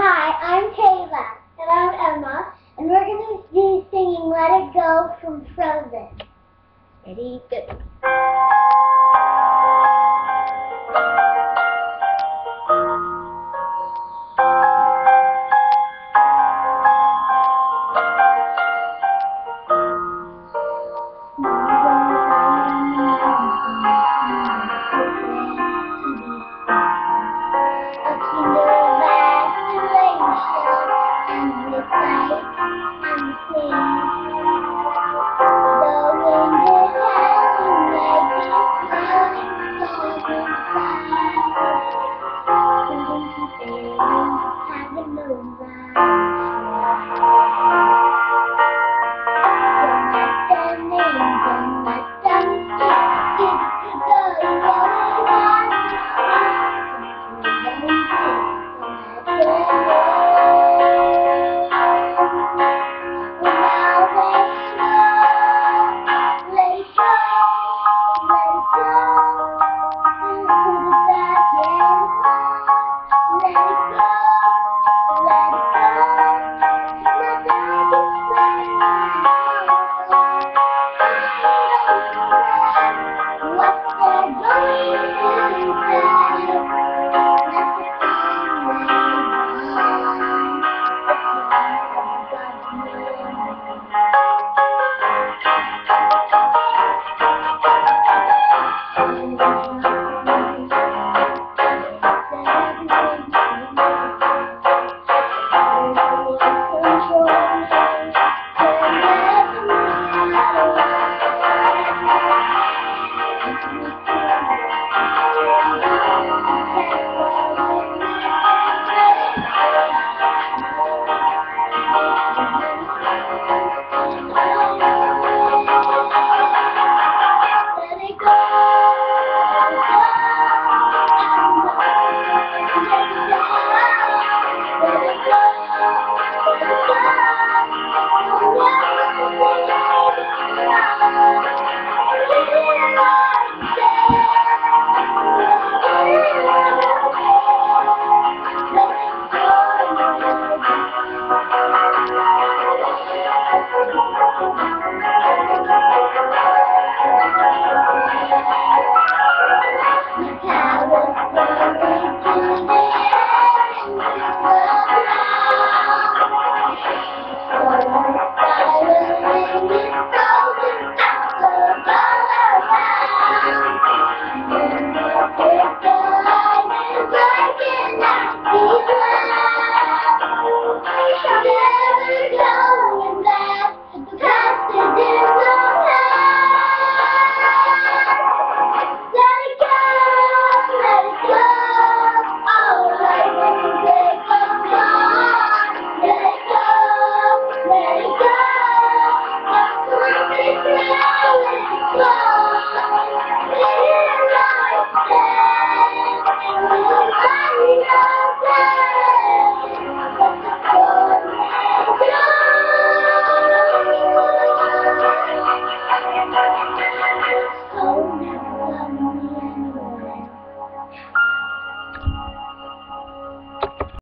Hi, I'm Kayla. And I'm Emma. And we're going to be singing Let It Go from Frozen. Ready, go. sẽ hạ bên đường và